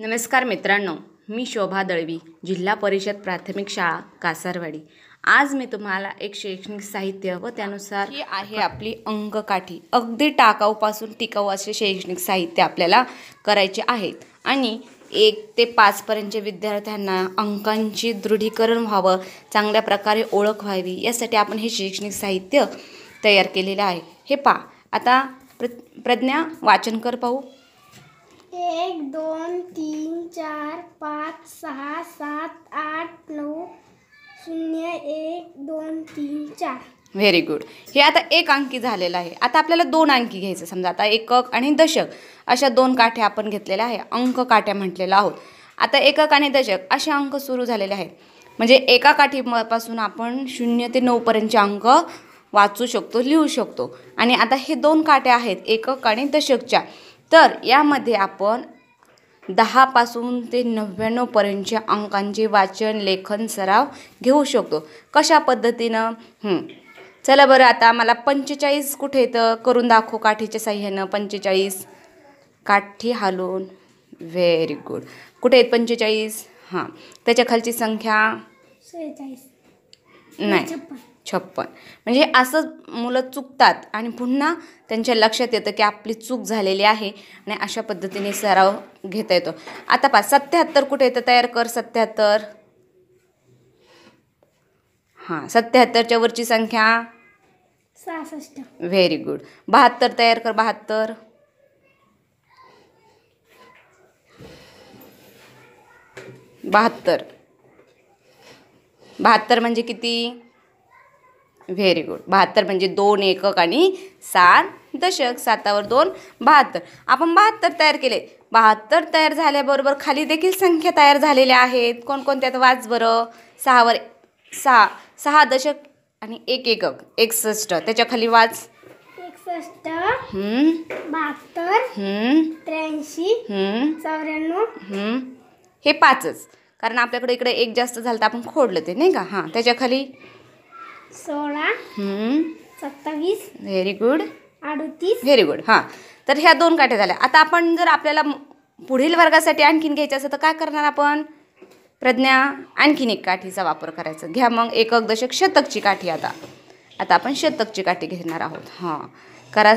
नमस्कार मित्रांनो मी शोभा दळवी जिल्हा परिषद प्राथमिक शाळा कासारवाडी. आज मी तुम्हाला एक शैक्षणिक साहित्य व त्यानुसार ही आहे आपली अंककाठी अगदी टाकाऊपासून टिकाऊ असे शैक्षणिक साहित्य आपल्याला करायचे आहेत आणि एक ते पाचपर्यंतच्या विद्यार्थ्यांना अंकांची दृढीकरण व्हावं चांगल्या प्रकारे ओळख व्हावी यासाठी आपण हे शैक्षणिक साहित्य तयार केलेलं आहे. हे पा आता प्र प्रज्ञा वाचन कर पाहू. एक दोन तीन चार पाच सहा सात आठ नऊ शून्य एक दोन तीन चार. व्हेरी गुड हे आता एक अंकी झालेलं आहे. आता आपल्याला दोन अंकी घ्यायचं समजा आता एकक आणि दशक. अशा दोन काठ्या आपण घेतलेल्या आहे. अंक काठ्या म्हटलेल्या आहोत. आता एकक आणि दशक असे अंक सुरू झालेले आहेत. म्हणजे एका काठीपासून आपण शून्य ते नऊपर्यंतचे अंक वाचू शकतो लिहू शकतो. आणि आता हे दोन काठ्या आहेत. एकक आणि दशकच्या. तर यामध्ये आपण दहापासून ते नव्याण्णवपर्यंतच्या अंकांचे वाचन लेखन सराव घेऊ शकतो. कशा पद्धतीनं. चला बरं आता मला पंचेचाळीस कुठे येतं? करून दाखव काठीच्या साह्यानं. पंचेचाळीस. काठी हालून. व्हेरी गुड कुठे आहेत पंचेचाळीस? हां. त्याच्या खालची संख्या? नाही. छप्पन. म्हणजे असं मुलं चुकतात आणि पुन्हा त्यांच्या लक्षात येतं की आपली चूक झालेली आहे आणि अशा पद्धतीने सराव घेता येतो. आता पा सत्याहत्तर कुठे येतं तयार कर सत्याहत्तर? हां सत्याहत्तरच्या वरची संख्या? सहासष्ट. व्हेरी गुड बहात्तर तयार कर बहात्तर. बहात्तर. बहात्तर म्हणजे किती? व्हेरी गुड बहात्तर म्हणजे दोन एकक आणि सात दशक. सातावर दोन बहात्तर. आपण बहात्तर तयार केले. बहात्तर तयार झाल्याबरोबर खाली देखील संख्या तयार झालेल्या आहेत. कोणकोणत्यात वाच बरं. सहावर सहा सहा दशक आणि एक एकक. एकसष्ट. त्याच्याखाली वाच. एकसष्ट बहात्तर त्र्याऐंशी चौऱ्याण्णव. हे पाचच. कारण आपल्याकडे इकडे एक जास्त झालं तर आपण खोडलं ते नाही का? हां त्याच्याखाली सोळा सत्तावीस व्हेरी गुड अडतीस. व्हेरी गुड हां. तर ह्या दोन काठ्या झाल्या. आता आपण जर आपल्याला पुढील वर्गासाठी आणखीन घ्यायचं असेल तर काय करणार आपण? प्रज्ञा आणखीन एक काठीचा वापर करायचा. घ्या मग एकक दशक शतकची काठी आता. आता आपण शतकची काठी घेणार आहोत. हां. करा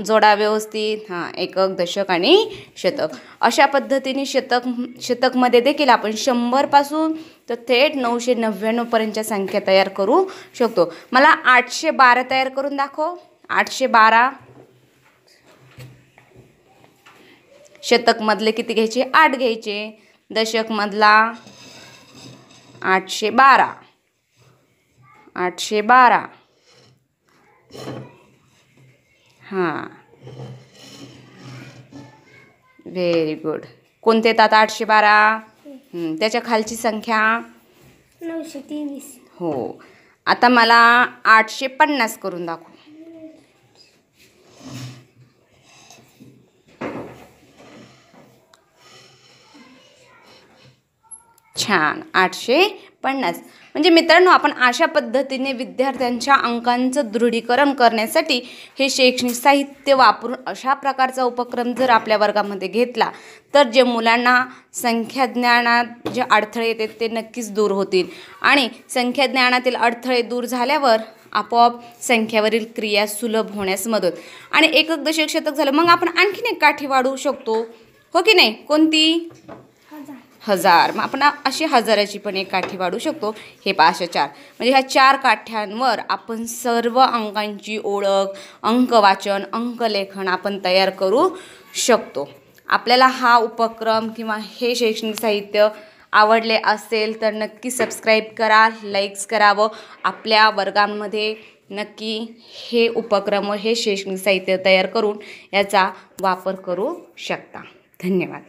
जोडा व्यवस्थित हां एकक दशक आणि शतक. अशा पद्धतीने शतक शतकमध्ये देखील आपण शंभरपासून तर थेट नऊशे नव्याण्णवपर्यंतच्या संख्या तयार करू शकतो. मला आठशे बारा तयार करून दाखव. आठशे बारा. शतकमधले किती घ्यायचे? आठ घ्यायचे. दशकमधला आठशे बारा. आठशे बारा. हां. व्हेरी गुड कोणते येतात आठशे बारा? त्याच्या खालची संख्या? नऊशे तेवीस. हो. आता मला आठशे पन्नास करून दाखव. छान. आठशे पन्नास. म्हणजे मित्रांनो आपण अशा पद्धतीने विद्यार्थ्यांच्या अंकांचं दृढीकरण करण्यासाठी हे शैक्षणिक साहित्य वापरून अशा प्रकारचा उपक्रम जर आपल्या वर्गामध्ये घेतला तर जे मुलांना संख्याज्ञानात जे अडथळे येतात ते नक्कीच दूर होतील. आणि संख्याज्ञानातील अडथळे दूर झाल्यावर आपोआप संख्यावरील क्रिया सुलभ होण्यास मदत. आणि एकक दशक शतक झालं मग आपण आणखीन एक काठी वाढवू शकतो. हो की नाही? कोणती? हजार. मग आपण अशी हजाराची पण एक काठी वाढू शकतो. हे पाचशे चार. म्हणजे ह्या चार काठ्यांवर आपण सर्व अंकांची ओळख अंकवाचन अंकलेखन आपण तयार करू शकतो. आपल्याला हा उपक्रम किंवा हे शैक्षणिक साहित्य आवडले असेल तर नक्की सबस्क्राईब करा लाईक्स करावं. आपल्या वर्गांमध्ये नक्की हे उपक्रम व हे शैक्षणिक साहित्य तयार करून याचा वापर करू शकता. धन्यवाद.